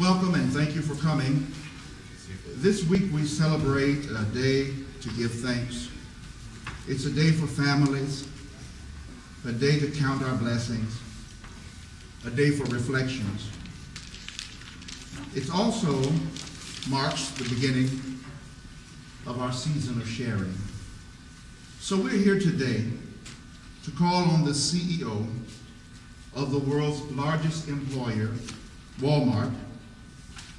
Welcome and thank you for coming. This week we celebrate a day to give thanks. It's a day for families, a day to count our blessings, a day for reflections. It also marks the beginning of our season of sharing. So we're here today to call on the CEO of the world's largest employer, Walmart,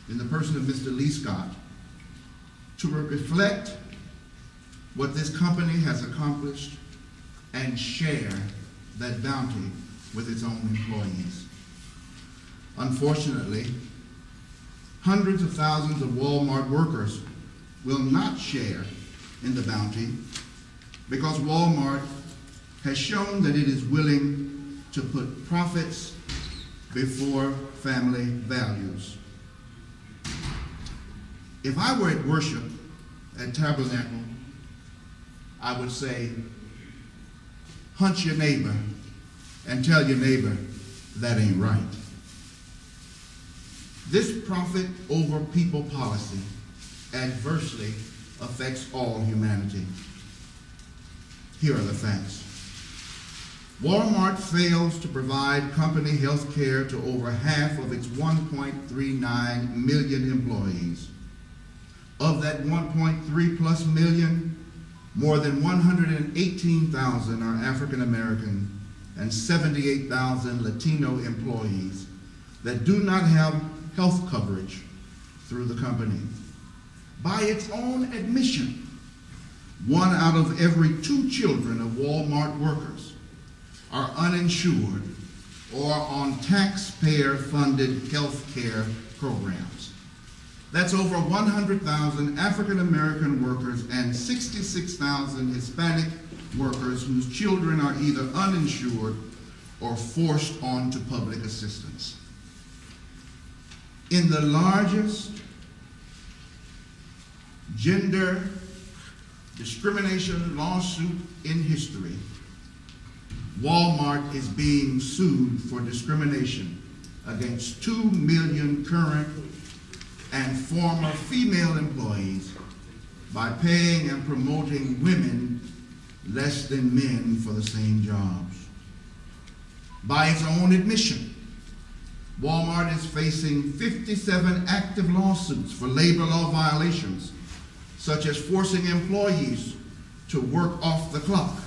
in the person of Mr. Lee Scott, to reflect what this company has accomplished and share that bounty with its own employees. Unfortunately, hundreds of thousands of Walmart workers will not share in the bounty because Walmart has shown that it is willing to put profits before family values. If I were at worship at Tabernacle, I would say, hunt your neighbor and tell your neighbor that ain't right. This profit over people policy adversely affects all humanity. Here are the facts. Walmart fails to provide company health care to over half of its 1.39 million employees. Of that 1.3 plus million, more than 118,000 are African American and 78,000 Latino employees that do not have health coverage through the company. By its own admission, one out of every two children of Walmart workers are uninsured or on taxpayer-funded health care programs. That's over 100,000 African American workers and 66,000 Hispanic workers whose children are either uninsured or forced onto public assistance. In the largest gender discrimination lawsuit in history, Walmart is being sued for discrimination against 2 million current and former female employees by paying and promoting women less than men for the same jobs. By its own admission, Walmart is facing 57 active lawsuits for labor law violations, such as forcing employees to work off the clock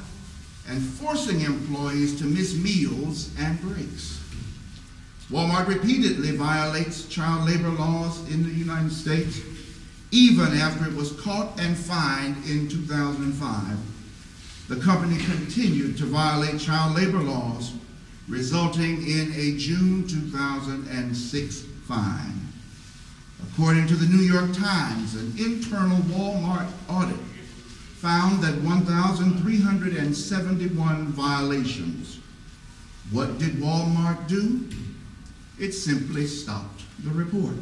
and forcing employees to miss meals and breaks. Walmart repeatedly violates child labor laws in the United States, even after it was caught and fined in 2005. The company continued to violate child labor laws, resulting in a June 2006 fine. According to the New York Times, an internal Walmart audit found that 1,371 violations. What did Walmart do? It simply stopped the report.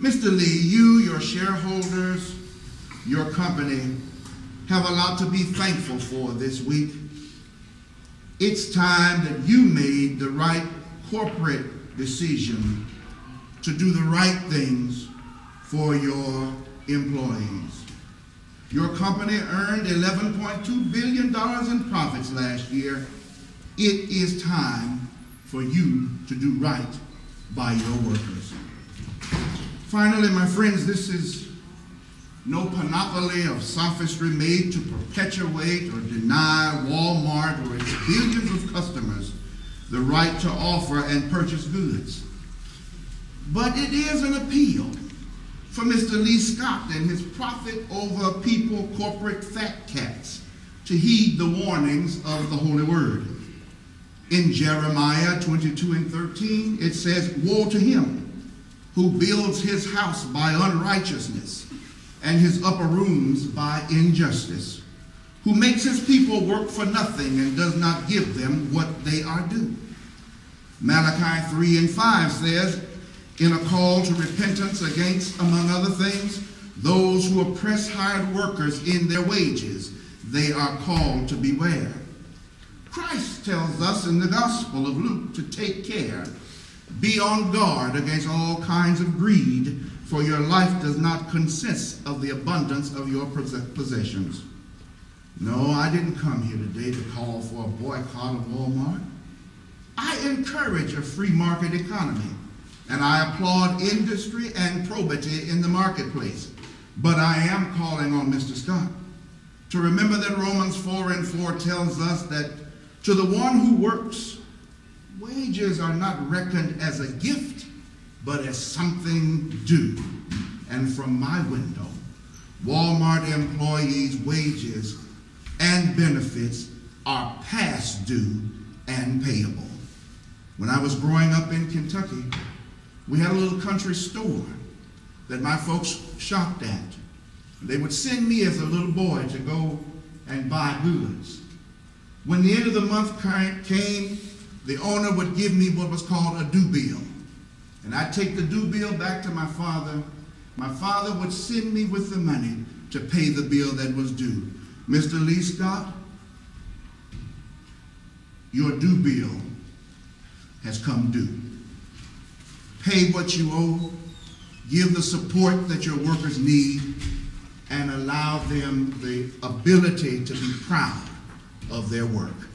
Mr. Lee, you, your shareholders, your company have a lot to be thankful for this week. It's time that you made the right corporate decision to do the right things for your employees. Your company earned $11.2 billion in profits last year. It is time for you to do right by your workers. Finally, my friends, this is no panoply of sophistry made to perpetuate or deny Walmart or its billions of customers the right to offer and purchase goods. But it is an appeal for Mr. Lee Scott and his profit over people corporate fat cats to heed the warnings of the Holy Word. In Jeremiah 22 and 13, it says, Woe to him who builds his house by unrighteousness and his upper rooms by injustice, who makes his people work for nothing and does not give them what they are due. Malachi 3 and 5 says, in a call to repentance against, among other things, those who oppress hired workers in their wages. They are called to beware. Christ tells us in the Gospel of Luke to take care Be on guard against all kinds of greed, for your life does not consist of the abundance of your possessions. No, I didn't come here today to call for a boycott of Walmart. I encourage a free market economy, and I applaud industry and probity in the marketplace. But I am calling on Mr. Scott to remember that Romans 4 and 4 tells us that to the one who works, wages are not reckoned as a gift, but as something due. And from my window, Walmart employees' wages and benefits are past due and payable. When I was growing up in Kentucky, we had a little country store that my folks shopped at. They would send me as a little boy to go and buy goods. When the end of the month came, the owner would give me what was called a due bill. And I'd take the due bill back to my father. My father would send me with the money to pay the bill that was due. Mr. Lee Scott, your due bill has come due. Pay what you owe, give the support that your workers need, and allow them the ability to be proud of their work.